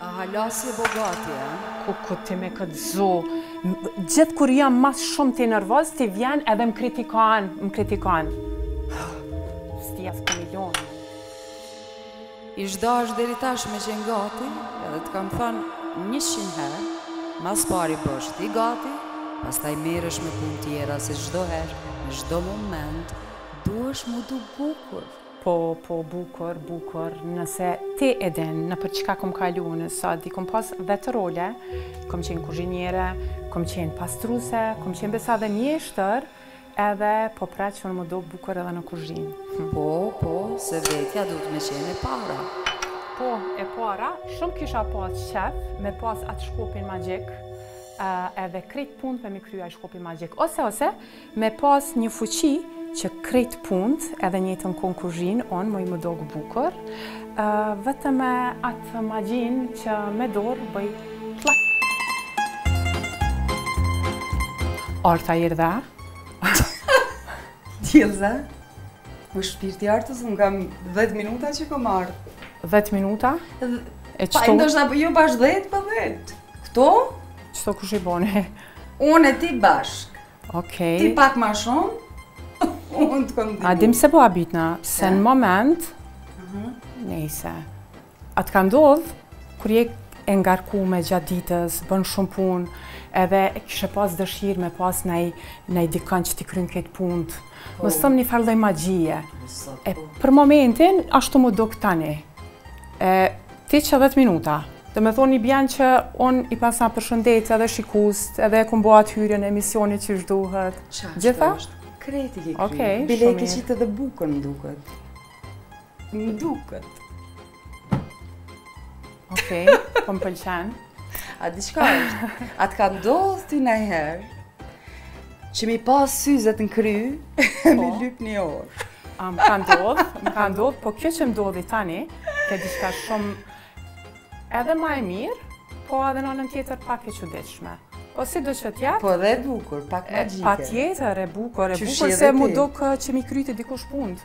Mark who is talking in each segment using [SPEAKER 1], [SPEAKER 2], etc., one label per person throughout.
[SPEAKER 1] A hala s'je bo gati
[SPEAKER 2] e? Kuku ti me këtë zo? Gjithë kur jam më së shumti nervoz, ti vjen edhe më kritikan, më kritikan. Sti as për milion.
[SPEAKER 1] Ish dashtë deri tash me qenë gati, edhe të kam thënë njëqind herë, ma s'pari bëhesh ti gati, pastaj merresh me punë tjera se çdo herë, në çdo moment, duhesh m'u duk bukur.
[SPEAKER 2] Po po bukur bukur nëse ti e din nëpër çka kom kalu unë sa di kom pas vetë role kom qenë kuzhiniere kom qenë pastruse kom qenë besa edhe mjeshtër edhe po pret që unë m'u dok bukur edhe në kuzhinë
[SPEAKER 1] po po se vetja duhet me qenë e para
[SPEAKER 2] po e para shumë kisha pas qejf me pas atë shkopin magjik edhe krejt punët për m'i kry ai shkopi magjik ose ose Me pas një fuqi që krejt punët edhe njëjtën kohë n'kuzhinë unë muj m'u dok bukur vetëm me atë magjin që me dorë bëj plak Arta erdha
[SPEAKER 3] Tjelza Më shpirti artës më kam 10 minuta që po marë
[SPEAKER 2] 10 minuta? E qëto?
[SPEAKER 3] Pa, ndoshta jo bash 10 pa 10 Këto?
[SPEAKER 2] Qëto kush i boni?
[SPEAKER 3] Unë e ti bashk.
[SPEAKER 2] Okej.
[SPEAKER 3] Ti pak ma shumë, unë të këmë
[SPEAKER 2] A din pse po habitna, se në moment, mhm. nejse, atë ka ndodhë, kur je e ngarkume gjatë ditës, bën shumë punë, edhe e kishe pas dëshirë me pas naj, naj dikon që t'i kryn këto punët.
[SPEAKER 3] Po.
[SPEAKER 2] Mos thom një farë lloj magjie. E po. për momentin, ashtu m'u dok tani. E, Ti qe dhjetë minuta. Do me thonë i bjen që unë i pasna përshëndet edhe shikuesit, edhe e kom bo atë hyrjen e emisionit qysh duhet. Gjitha?
[SPEAKER 3] Krejt i ke kry.
[SPEAKER 2] Okej, shumë mirë.
[SPEAKER 3] Bile e ke qitë edhe bukën, më duket. Më duket.
[SPEAKER 2] Okej, po më pëlqen.
[SPEAKER 3] A di çka është? A të ka ndodhë ty najherë që m'i pas syzet në kry e m'i
[SPEAKER 2] po.
[SPEAKER 3] lyp një orë?
[SPEAKER 2] A më ka ndodhë, më ka ndodhë, po kjo që më ndodhi tani, ke diçka shumë edhe ma e mirë, po edhe në anën tjetër pak e çuditshme. Po sido që t'jetë?
[SPEAKER 3] Po edhe e bukur, pak magjike.
[SPEAKER 2] Patjetër e bukur, e bukur se m'u dok që m'i kryjti dikush punët.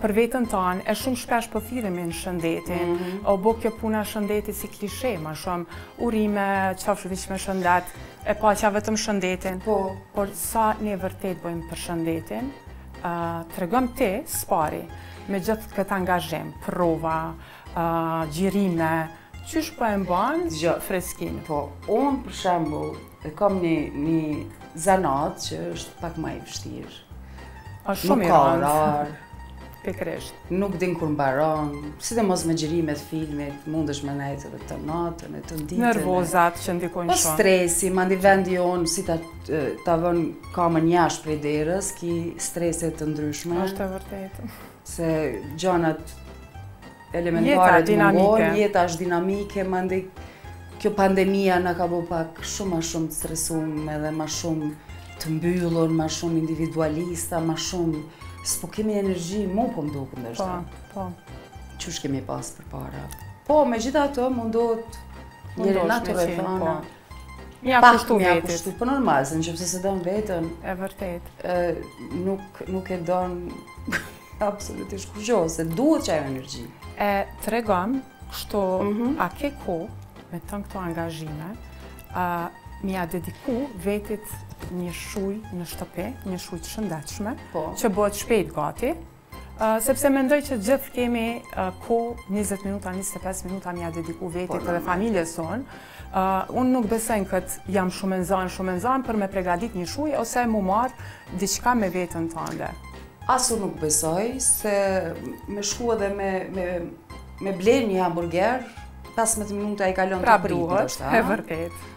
[SPEAKER 2] Për veten tonë, e shumë shpesh po thirremi në shëndetin. O bo kjo puna e shëndetit si klishe ma shumë. Urime, qofsh veç me shëndet, e paça vetëm shëndetin.
[SPEAKER 3] Po.
[SPEAKER 2] Por sa ne vërtet bojmë për shëndetin, tregom ti, s'pari, me gjithë këtë angazhim, prova, Xhirime, qysh po e mban freskinë?
[SPEAKER 3] Po, unë për shembull e kam një një zanat që është pak ma i vështirë.
[SPEAKER 2] Është shumë i rëndë. Pikërisht.
[SPEAKER 3] Nuk din kur mbaron, sidomos me xhirime të filmit, mundesh me nejt edhe natën e ditën.
[SPEAKER 2] Nervozat që ndikojnë
[SPEAKER 3] po
[SPEAKER 2] shumë.
[SPEAKER 3] Po stresi, mandi vendi jonë si ta, ta vën kamën jashtë prej derës, ki strese të ndryshme.
[SPEAKER 2] Është e vërtetë.
[SPEAKER 3] Se gjanat elementare të mungojnë, jeta është dinamike, mandej kjo pandemia na ka bo pak shumë ma shumë të stresum edhe ma shumë të mbyllur, ma shumë individualista, ma shumë s'po kemi energji, mu po më duket
[SPEAKER 2] ndryshe.
[SPEAKER 3] Po,
[SPEAKER 2] po.
[SPEAKER 3] Qysh kemi pas përpara. Po, megjithatë mundohet njeri
[SPEAKER 2] n'ato
[SPEAKER 3] rrethana.
[SPEAKER 2] Po. Me
[SPEAKER 3] ia
[SPEAKER 2] kushtu vetit.
[SPEAKER 3] Me ia kushtu, po normal, se në qoftë se s'e don veten.
[SPEAKER 2] E vërtet.
[SPEAKER 3] Nuk, nuk e don absolutisht kurgjo, se duhet që ajo energji.
[SPEAKER 2] E tregom, kështu,
[SPEAKER 3] mhm.
[SPEAKER 2] a ke kohë, me tanë këto angazhime, a, me ia dediku vetit një shujtë në shtëpi, një shujtë të shëndetshme,
[SPEAKER 3] po.
[SPEAKER 2] që bëhet shpejt gati, Sepse mendoj që gjithë kemi kohë 20 minuta, 25 minuta me ia dediku vetit
[SPEAKER 3] po, dhe
[SPEAKER 2] familjes sonë. Unë nuk besoj në këtë jam shumë e nxanë, shumë e nxanë për me pregadit një shujtë ose mu marë diçka me veten tande.
[SPEAKER 3] As unë nuk besoj se me shku edhe me, me, me ble një hamburger, 15 minuta i kalon
[SPEAKER 2] pra,
[SPEAKER 3] tu pritë.
[SPEAKER 2] Pra
[SPEAKER 3] duhet,
[SPEAKER 2] e vërtet.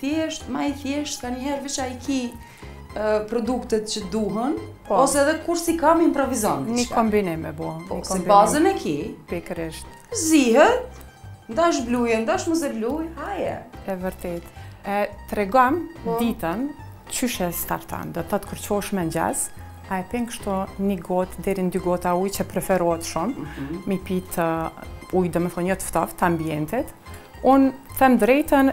[SPEAKER 3] Thjesht, ma i thjesht, ka njëherë veç a i ki produktet që duhen,
[SPEAKER 2] po.
[SPEAKER 3] ose edhe kur s'i ke, improvizon.
[SPEAKER 2] Një kombinim e bo.
[SPEAKER 3] Po, se bazën e ki.
[SPEAKER 2] Pikërisht.
[SPEAKER 3] Zihet, ndash bluje, ndash mos e bluj, haje.
[SPEAKER 2] E vërtet. E tregom
[SPEAKER 3] po.
[SPEAKER 2] ditën, qysh e starton, domethënë kur çohesh në mëngjes, a e pin kështu një gotë, deri në dy gota uj që preferohet shumë,
[SPEAKER 3] mhm.
[SPEAKER 2] me pi uh, uj domethënë jo
[SPEAKER 3] të ftoft,
[SPEAKER 2] të ambientit,
[SPEAKER 3] unë
[SPEAKER 2] them drejten,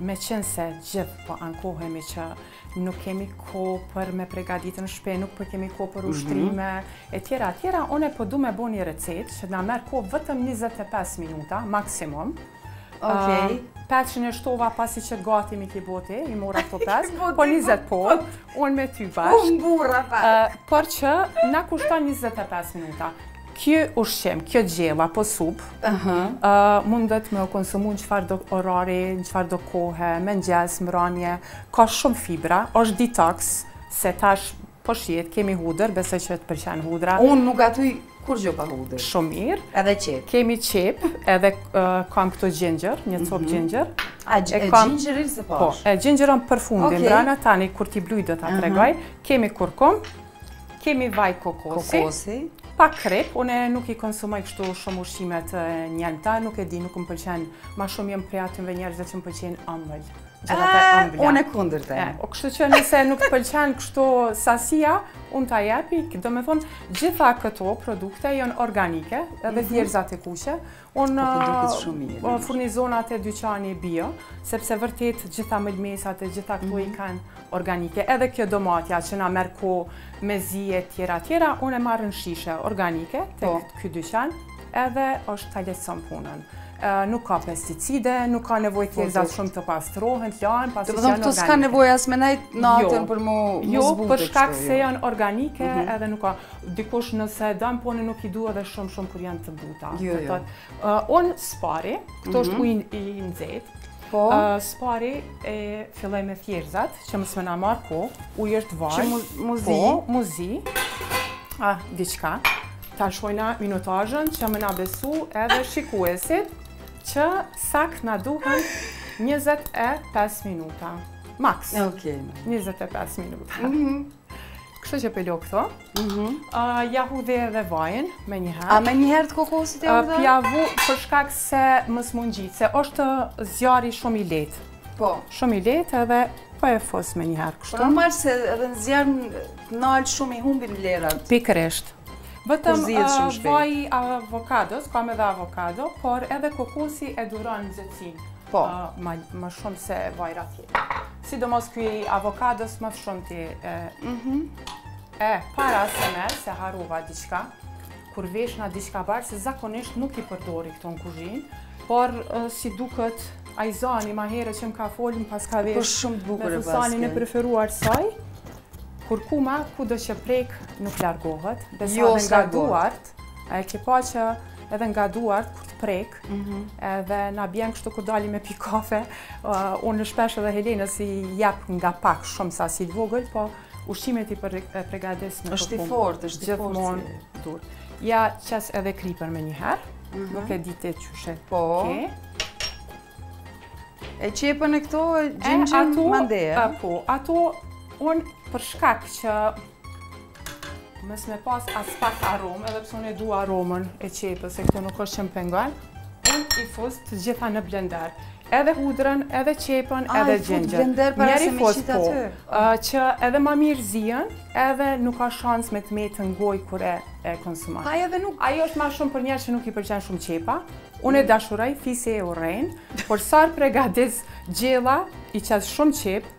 [SPEAKER 3] Meqenëse
[SPEAKER 2] gjithë po ankohemi që nuk kemi kohë për me pregaditë në shpe, nuk po kemi kohë për mhm. ushtrime, e tjera, e tjera, unë po du me bo një recetë që na merr kohë vetëm 25 minuta, maksimum,
[SPEAKER 3] Okej.
[SPEAKER 2] Pesshin e shtova pasi që gati m'i ki bo ti, i mora këto
[SPEAKER 3] pesë,
[SPEAKER 2] po 20 po, unë me ty bashkë.
[SPEAKER 3] Unë burra
[SPEAKER 2] pa. Por që na kushton 25 minuta. Ky ushqim, kjo gjellë apo supë, mundet me u konsumu në çfarëdo orari, në çfarëdo kohe, mëngjes, mbrëmje, ka shumë fibra, është detox, se tash po shihet, kemi hudër, besoj që të pëlqen hudra.
[SPEAKER 3] Unë nuk gatuj kurgjë pa hudër.
[SPEAKER 2] Shumë mirë.
[SPEAKER 3] Edhe qepë.
[SPEAKER 2] Kemi qepë, edhe kam këtu xhinxher, një copë mhm.
[SPEAKER 3] xhinxher.
[SPEAKER 2] A
[SPEAKER 3] xhinxherin s'e pash?
[SPEAKER 2] Po, e xhinxherin për fundin, brena tani, kur t'i bluj do ta tregoj, kemi kurkumë, Kemi vaj kokosi.
[SPEAKER 3] Kokosi.
[SPEAKER 2] Pak krip, unë nuk i konsumoj kështu shumë ushqimet e njelmëta, nuk e di, nuk më pëlqen, ma shumë jam prej atyne njerëzve që më pëlqen ëmbël. Gjërat e
[SPEAKER 3] Unë e
[SPEAKER 2] kundërta. O kështu që nëse nuk të pëlqen kështu sasia, unë ta jepi, domethonë, gjitha këto produkte janë organike, edhe mhm. thjerrëzat e kuqe, Unë
[SPEAKER 3] po
[SPEAKER 2] furnizona te dyqani bio, sepse vërtet gjitha mëlmesat e gjitha këto i mhm. kanë organike. Edhe kjo domatja që na merr kohë me zi e tjera tjera, unë e marr në shishe organike te
[SPEAKER 3] po.
[SPEAKER 2] ky dyqan, edhe është ta lehtëson punën. Nuk ka pesticide, nuk ka nevoj
[SPEAKER 3] thjerrëzat
[SPEAKER 2] shumë të pastrohen, të lahen, pasi që
[SPEAKER 3] janë organike.
[SPEAKER 2] Të
[SPEAKER 3] përdo s'ka nevoj as me nejtë natën
[SPEAKER 2] jo.
[SPEAKER 3] për m'u zbutë? Jo,
[SPEAKER 2] për shkak se janë organike mhm. edhe nuk ka. Dikush nëse e don, po unë nuk i du edhe shumë shumë kur janë të buta.
[SPEAKER 3] Jo, jo.
[SPEAKER 2] Unë s'pari, këtu është mhm. uji i nxehtë.
[SPEAKER 3] Po?
[SPEAKER 2] S'pari e filloj me thjerrëzat, që mos me na marrë kohë, uji është valë.
[SPEAKER 3] Që m'u zi?
[SPEAKER 2] Po, m'u zi. A, ah, diçka. Ta shënojna minutazhën që me na besu edhe shikuesit, që sak na duhen 25 minuta. Max.
[SPEAKER 3] Ok.
[SPEAKER 2] 25 minuta.
[SPEAKER 3] Mhm.
[SPEAKER 2] Kështu që po e
[SPEAKER 3] lo
[SPEAKER 2] këtu. Mhm. Ja hudhi edhe vajin menjëherë.
[SPEAKER 3] A menjëherë të kokosit e
[SPEAKER 2] hudhe?
[SPEAKER 3] Po
[SPEAKER 2] ja vu për shkak se mos m'u ngjit, se është zjarri shumë i lehtë.
[SPEAKER 3] Po.
[SPEAKER 2] Shumë i lehtë edhe po e fus menjëherë kështu.
[SPEAKER 3] Po normal se edhe në zjarr të naltë shumë i humbin vlerat.
[SPEAKER 2] Pikërisht. Vetëm vaji avokados, kam edhe avokado, por edhe kokosi e duron nxehtësinë.
[SPEAKER 3] Po,
[SPEAKER 2] ma shumë se vajrat tjera. Sidomos ky i avokados më shumë ti...
[SPEAKER 3] Mhm.
[SPEAKER 2] E, para se me, se harrova diçka, kur vesh naj diçka bardh, se zakonisht nuk i përdori këto në kuzhinë, por si duket, ai zani ma herët që më ka folë, me pas kah
[SPEAKER 3] veshi...
[SPEAKER 2] Po
[SPEAKER 3] shumë të
[SPEAKER 2] bukër
[SPEAKER 3] e
[SPEAKER 2] paske. Fustanin
[SPEAKER 3] e
[SPEAKER 2] preferuar saj, kurkuma, kudo që prek, nuk largohet, besa
[SPEAKER 3] jo,
[SPEAKER 2] edhe nga duart, a e ke pa që edhe nga duart, kur të prek, Bashk, mhm. edhe na bjen kështu kur dalim me pi kafe, unë shpesh edhe Helenës i jep nga pak shumë sasi të vogël, po ushqimet i pregadis me kurkumë.
[SPEAKER 3] Është i fort, është i
[SPEAKER 2] fort. Ja qes edhe kripën menjëherë, mhm. nuk e di te qysh.
[SPEAKER 3] Po. E qepën e këto
[SPEAKER 2] xhinxherin
[SPEAKER 3] mandeja?
[SPEAKER 2] Po, ato, unë për shkak që Mos me pas as pak aromë, edhe pse unë e du aromën e qepës, se këtu nuk është që më pengon, unë i fus të gjitha në blender. Edhe hudrën, edhe qepën, edhe
[SPEAKER 3] xhinxherin.
[SPEAKER 2] Njeri
[SPEAKER 3] fusë
[SPEAKER 2] po, që edhe ma mirë zihen, edhe nuk ka shans me të metë në gojë kur e konsumon.
[SPEAKER 3] Ajo edhe nuk...
[SPEAKER 2] Ajo është ma shumë për njerëz që nuk i pëlqen shumë qepa. Unë e mm. dashuroj, Fisi e urren, por
[SPEAKER 3] sa herë
[SPEAKER 2] pregatis
[SPEAKER 3] gjella,
[SPEAKER 2] i qes shumë qepë,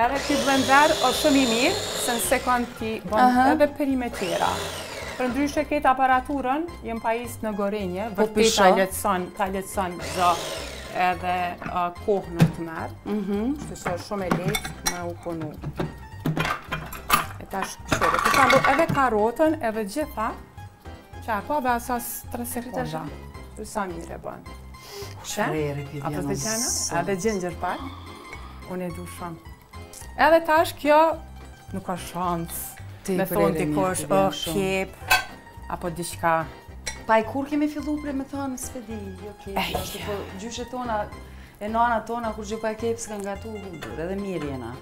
[SPEAKER 2] Edhe ky blender o shumë i mirë, se në sekond t'i bën edhe perime tjera. Përndryshe këtë aparaturën, jemi pajisë në Gorenje,
[SPEAKER 3] po
[SPEAKER 2] vërtet ta lehtëson, ta lehtëson gjo edhe kohë nuk të merr, që mhm. se shumë e lehtë me u punu. E tash, tash, edhe karotën, edhe gjitha, qe, a ka edhe as 3 sekonda, sa mirë e bën.
[SPEAKER 3] Shë? A
[SPEAKER 2] për të qenë?
[SPEAKER 3] A
[SPEAKER 2] edhe xhinxher pak? Unë e du shumë. Edhe tash kjo nuk ka
[SPEAKER 3] shansë
[SPEAKER 2] me thonë
[SPEAKER 3] ti kush, o,
[SPEAKER 2] qepë, apo diçka.
[SPEAKER 3] Paj kur kemi fillu pe me thonë, s'pe di, jo qepë,
[SPEAKER 2] eh,
[SPEAKER 3] ashtu po gjyshet tona, e nanat tona, kurgjë pa qepë s'kanë gatu, hudër, edhe mirë jena.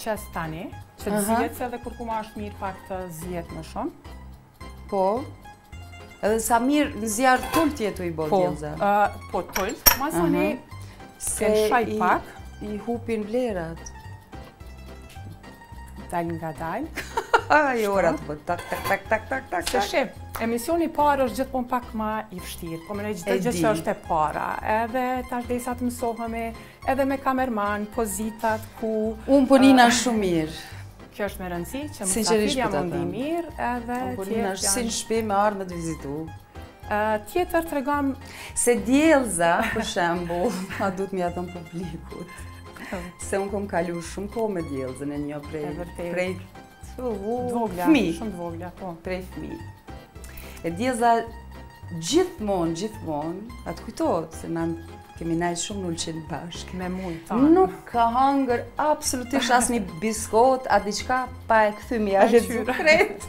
[SPEAKER 2] qes tani, që të zihet se edhe kurkuma është mirë pak të zihet më shumë.
[SPEAKER 3] Po, edhe sa mirë në zjarr t'ulët, jo t'i bo
[SPEAKER 2] tjetër.
[SPEAKER 3] Po,
[SPEAKER 2] t'ulët, po, ma sa
[SPEAKER 3] ne
[SPEAKER 2] se shaj pak.
[SPEAKER 3] I hupin vlerat.
[SPEAKER 2] Dalëngadalë.
[SPEAKER 3] Ajo ora të bën, tak, tak, tak, tak, tak, tak.
[SPEAKER 2] Se shih, emisioni i parë është gjithmonë pak ma i vështirë, po domethënë
[SPEAKER 3] çdo
[SPEAKER 2] gjë që është e para, edhe tash derisa të mësohemi, Edhe me kamerman, pozitat, ku...
[SPEAKER 3] Unë po nihna shumë mirë.
[SPEAKER 2] Kjo është me rëndësi, që
[SPEAKER 3] mysafirja
[SPEAKER 2] m'u
[SPEAKER 3] ndi
[SPEAKER 2] mirë, edhe...
[SPEAKER 3] Unë po
[SPEAKER 2] nihna
[SPEAKER 3] sikur në shpi me ardhë me të vizitu.
[SPEAKER 2] Tjetër tregom...
[SPEAKER 3] Se Diellza, për shembull, a du t'ia them publikut. Se unë kom kalu shumë kohë me Diellzën edhe prej... T'vogla,
[SPEAKER 2] shumë t'vogla, po.
[SPEAKER 3] Prej fmi. E Diellza gjithmon, gjithmon, a t'kujtohet, se na kemi nejtë shumë në Ulqin bashkë.
[SPEAKER 2] Me mund, ta.
[SPEAKER 3] Nuk ka hangër absolutisht asnjë biskotë, a diçka pa e kthy
[SPEAKER 2] me
[SPEAKER 3] ia
[SPEAKER 2] lexu
[SPEAKER 3] krejt.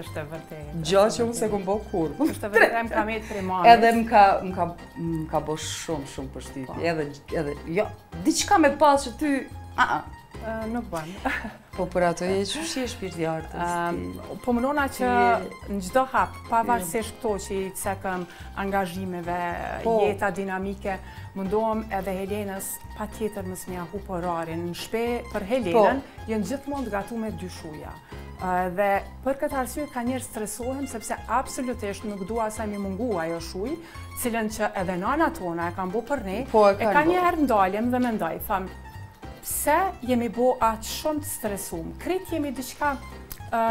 [SPEAKER 2] është e vërtej.
[SPEAKER 3] Gjo që unë s'e kom bo kurrë.
[SPEAKER 2] është e vërtetë, më ka metë prej mamit.
[SPEAKER 3] Edhe më ka, më ka, më ka bo shumë, shumë përshtypje.
[SPEAKER 2] Po.
[SPEAKER 3] Edhe, edhe, jo, diçka me pasë që ty, a, a.
[SPEAKER 2] Nuk ban.
[SPEAKER 3] Po për ato e ke shpirt edhe
[SPEAKER 2] art? Po munona që në çdo hap, pavarësisht këto që i cekëm angazhimeve,
[SPEAKER 3] po.
[SPEAKER 2] jeta dinamike, mundohem edhe Helenës patjetër mos me ia hup orarin. Në shpi për Helenën, po. janë gjithmonë t'gatume dy shujta. Dhe për këtë arsye kanjëherë stresohem, sepse absolutisht nuk dua as me i mungu ajo shujtë, të cilën që edhe nanat tona e kanë bo për ne,
[SPEAKER 3] po, e
[SPEAKER 2] kanjëherë ndalem dhe mendoj, them, Pse jemi bo aq shumë të stresum? Krejt jemi diçka,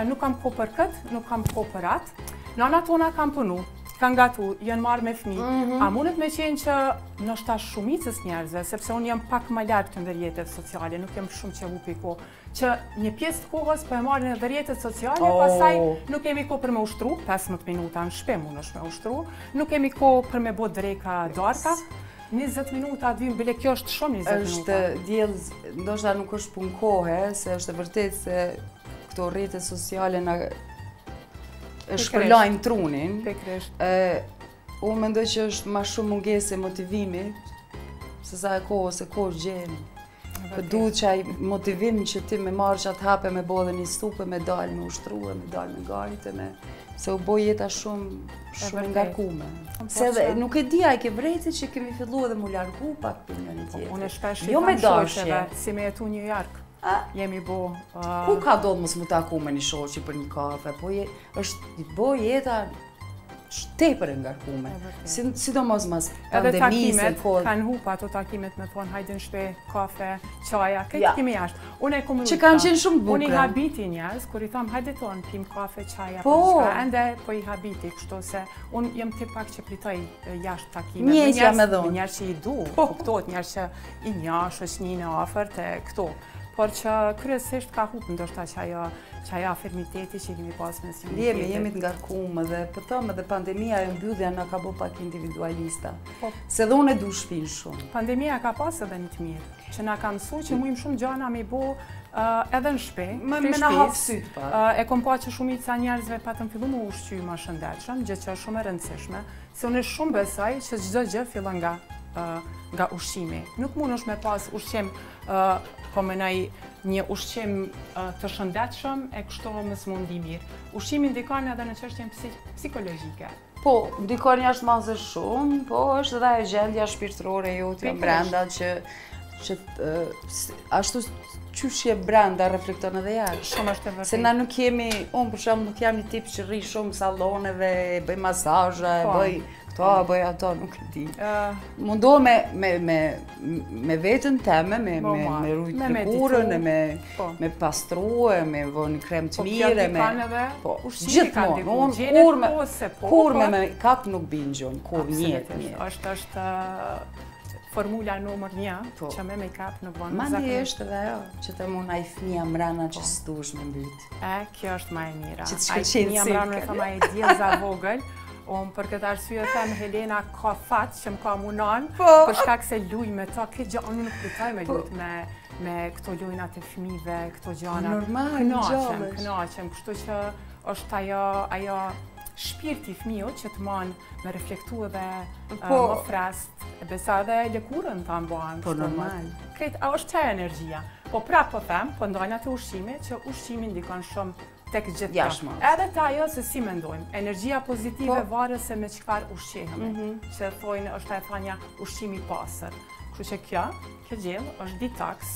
[SPEAKER 2] nuk kam kohë për këtë, nuk kam kohë për atë. Nanat tona kanë punu, kanë gatu, janë marrë me fmi.
[SPEAKER 3] Mhm.
[SPEAKER 2] A mundet me qenë që ndoshta shumicës njerëzve, sepse unë jam pak ma larg te rrjetet sociale, nuk jam shumë që e hupi kohë, që një pjesë të kohës po e marrin edhe rrjetet sociale, pastaj nuk kemi kohë për me ushtru, 15 minuta në shpi mundesh me ushtru, nuk kemi kohë për me bo dreka darka, 20 minuta dhim, bile kjo është shumë 20 minuta.
[SPEAKER 3] është djelz, ndoshta nuk është punë kohe, se është e vërtetë se këto rrjetet sociale na shpërlajnë trunin. Pekresht. Unë mendoj që është ma shumë mungesë motivimi, sesa e kohës, se kohë gjen. Të duhet qaj motivim që ti me marrë qat hap e me bo edhe një supë, me dalë me ushtru e, me dalë me nga e, me... Se u bo jeta shumë, shumë ngarkume. Se dhe, nuk e di, a e ke vrejt që kemi fillu edhe mu largu pak prej njëni-tjetrit.
[SPEAKER 2] Unë e shpesh
[SPEAKER 3] jo me dashje.
[SPEAKER 2] Si me jetu një
[SPEAKER 3] jarkë.
[SPEAKER 2] Jemi bo...
[SPEAKER 3] Qe sa do me u pa ose mu taku me një shoqe për një kafe? Po je, është bo jeta tepër e ngarkume, sidomos mas pandemisë.
[SPEAKER 2] Edhe
[SPEAKER 3] takimet
[SPEAKER 2] kanë hup ato takimet me thonë, hajde në shpi, kafe, çaja,
[SPEAKER 3] krejt
[SPEAKER 2] kemi jashtë. Unë e këmë rrëta.
[SPEAKER 3] Që kanë qenë shumë bukra.
[SPEAKER 2] Unë i habiti njerëzit, kur i thamë, hajde te na, pim kafe, çaja,
[SPEAKER 3] po,
[SPEAKER 2] po çka, ende po i habiti, kështu se unë jam tip pak që pritoj jashtë takimet. Njësoj
[SPEAKER 3] jam edhe
[SPEAKER 2] unë. Njerëz që i du, po. kuptohet, njerëz që i njeh, i ke afër të këto. por që kryesisht ka hup ndoshta qajo qajo afrimiteti që kemi pas mes njëni-tjetrit,
[SPEAKER 3] jemi të ngarkum dhe po them edhe pandemija e mbyllja na ka bo pak individualista
[SPEAKER 2] po.
[SPEAKER 3] se dhe unë e du shpinë shumë
[SPEAKER 2] pandemija ka pas edhe një të mirë që na ka mësu që mujmë shumë gjana me bo edhe në shpi,
[SPEAKER 3] me na
[SPEAKER 2] hapë
[SPEAKER 3] sytë pak.
[SPEAKER 2] Po. e kom pa që shumica e njerëzve patën fillu m'u ushqy më shëndetshëm, gjë që është shumë e rëndësishme, se unë shumë besaj që çdo gjë fillon nga, nga ushqimi. Nuk mundesh me pas ushqim Po mendoj një ushqim të shëndetshëm e kështu me e ndi veten mirë. Ushqimi ndikon edhe në çështjen psikologjike.
[SPEAKER 3] Po, ndikon jashtë mase shumë, po është edhe gjendja shpirtërore jote brenda që që ashtu qysh je brenda reflekton edhe jashtë.
[SPEAKER 2] Shumë është e vërtetë.
[SPEAKER 3] Se na nuk jemi, unë për shembull nuk jam një tip që rri shumë salloneve, bëj masazha,
[SPEAKER 2] po.
[SPEAKER 3] bëj... Këto a bëj ato nuk e di. Mundohem me, me, me veten teme, me,
[SPEAKER 2] po,
[SPEAKER 3] me, me rujt
[SPEAKER 2] lëkurën,
[SPEAKER 3] me,
[SPEAKER 2] po.
[SPEAKER 3] me pastru, me vnu një krem të
[SPEAKER 2] po,
[SPEAKER 3] mirë, me... Po, gjithë
[SPEAKER 2] kanë
[SPEAKER 3] diku,
[SPEAKER 2] gjenë
[SPEAKER 3] kur me,
[SPEAKER 2] ose po,
[SPEAKER 3] kur me, me make-up nuk bi n'gjumë,
[SPEAKER 2] kur
[SPEAKER 3] njetë,
[SPEAKER 2] njetë. Ashtë, ashtë formula numër një, që me me kapë në vënë.
[SPEAKER 3] Mandi është dhe ajo, që të mban ai fëmija mrena që s'dush me mbytë.
[SPEAKER 2] E, kjo është ma e mira.
[SPEAKER 3] Që të
[SPEAKER 2] shkëqenë
[SPEAKER 3] cikën.
[SPEAKER 2] A
[SPEAKER 3] i
[SPEAKER 2] një
[SPEAKER 3] jam
[SPEAKER 2] ranë me thëma e djalë i vogël, unë për këtë arsye them Helena ka fat që më ka mu nanë,
[SPEAKER 3] po.
[SPEAKER 2] për shkak se luj me ta, këtë gjë, unë nuk përtoj me po. lujt me me këto lujnat e fmive, këto gjana.
[SPEAKER 3] Normal,
[SPEAKER 2] në
[SPEAKER 3] gjallë.
[SPEAKER 2] Kënaqem, kështu që është ajo, ajo shpirti i fmiut që të man me reflektu edhe
[SPEAKER 3] po,
[SPEAKER 2] më fresh. E besa edhe lëkurën ta mban
[SPEAKER 3] Po normal.
[SPEAKER 2] Krejt është te energjia. Po prap po them, po ndalna te ushqimi, që ushqimi ndikon shumë tek gjithë,
[SPEAKER 3] gjithashtu.
[SPEAKER 2] Edhe te ajo se si mendojmë, energjia pozitive
[SPEAKER 3] po,
[SPEAKER 2] varet se me çfarë ushqehemi,
[SPEAKER 3] mm -hmm.
[SPEAKER 2] që thojnë është e thanja ushqim i pastër. Kështu që kjo, kjo gjellë është detox,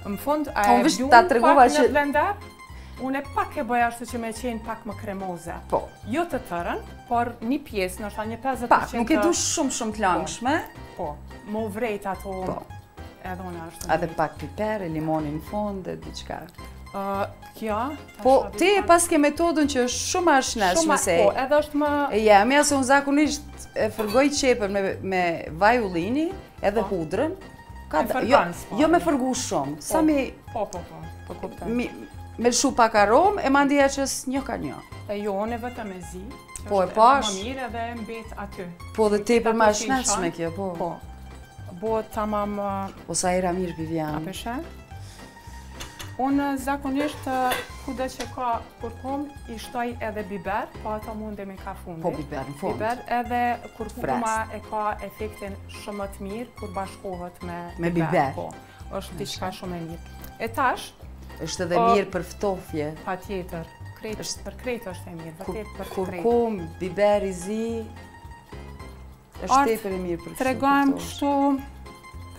[SPEAKER 2] Në fund, a e
[SPEAKER 3] bluajmë
[SPEAKER 2] pak në blender? Unë pak e bëj ashtu që me qenë pak më kremoze.
[SPEAKER 3] Po.
[SPEAKER 2] Jo të tërën, por një pjesë, ndoshta një 50% të...
[SPEAKER 3] Pak, nuk e du shumë shumë të lëngshme.
[SPEAKER 2] Po, më vrejt ato...
[SPEAKER 3] Po.
[SPEAKER 2] Edhe unë ashtu.
[SPEAKER 3] Edhe pak piper, e limonin në fund, e diçka.
[SPEAKER 2] Kjo?
[SPEAKER 3] Po, ti e paske metodën që është shumë ma
[SPEAKER 2] e shëndetshme
[SPEAKER 3] se...
[SPEAKER 2] Shumë, po, edhe është më...
[SPEAKER 3] E jemi, se unë zakonisht e fërgoj qepën me vaj ullini, edhe
[SPEAKER 2] po.
[SPEAKER 3] hudrën, Ka
[SPEAKER 2] të
[SPEAKER 3] jo, jo me fërgu shumë,
[SPEAKER 2] po, sa
[SPEAKER 3] mi...
[SPEAKER 2] Po, po, po, po kuptova.
[SPEAKER 3] Mi, me lëshu pak aromë, e mandej i qes një ka një.
[SPEAKER 2] E jo, unë e vë të me zi.
[SPEAKER 3] Po, e pashë.
[SPEAKER 2] Më mirë edhe mbet aty.
[SPEAKER 3] Po, dhe
[SPEAKER 2] tepër
[SPEAKER 3] ma e
[SPEAKER 2] shëndetshme
[SPEAKER 3] kjo, po.
[SPEAKER 2] Po, bo tamam...
[SPEAKER 3] O sa erë e mirë
[SPEAKER 2] po
[SPEAKER 3] i vjen.
[SPEAKER 2] A peshe? Unë zakonisht kudo që ka kurkum i shtoj edhe biber, po ato mundemi ka fundi.
[SPEAKER 3] Po biber në fund.
[SPEAKER 2] Biber edhe kurkuma e ka efektin shumë më të mirë kur bashkohet me biber.
[SPEAKER 3] Me biber.
[SPEAKER 2] Po, është diçka shumë e mirë. E tash...
[SPEAKER 3] është edhe mirë për ftofje. Patjetër.
[SPEAKER 2] Për krejt është e mirë.
[SPEAKER 3] Kurkum, biber i zi, Është tepër e mirë për
[SPEAKER 2] kështu. Tregom kështu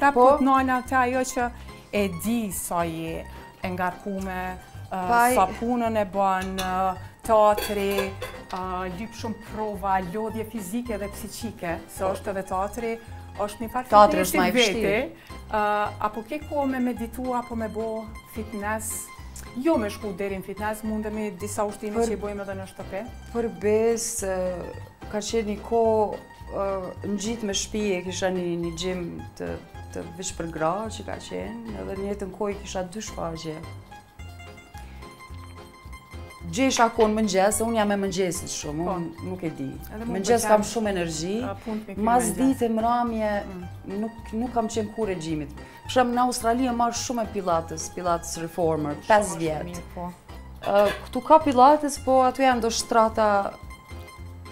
[SPEAKER 2] prapë
[SPEAKER 3] po
[SPEAKER 2] t'nali te ajo që e di sa je e ngarkume, sa punën e bën, teatri, lypë shumë prova, lodhje fizike dhe psikike, se po. është edhe teatri, është një farë
[SPEAKER 3] fitness është
[SPEAKER 2] n'vete, apo ke kohë me meditu, apo me bo fitness, jo me shku deri n'fitness, mundemi disa
[SPEAKER 3] ushtrime
[SPEAKER 2] që i bojmë edhe në shtëpi.
[SPEAKER 3] Për besë, ka qenë një kohë ngjitë me shpi e kisha një një gym, t'veç për gra që ka qenë, edhe njëjtën kohë i kisha dy shfaqje. Gjejsha kohë në mëngjes, unë jam e mëngjesit shumë,
[SPEAKER 2] po.
[SPEAKER 3] unë nuk e di. Mëngjes kam shumë energji,
[SPEAKER 2] masdite
[SPEAKER 3] e mbrëmje
[SPEAKER 2] mm.
[SPEAKER 3] nuk, nuk kam qenë kurrë e gymit. Psh. në Australi jam marrë shumë me pilates, pilates reformer, 5 vjetë.
[SPEAKER 2] Po.
[SPEAKER 3] Këtu ka pilates, po ato janë do shtrata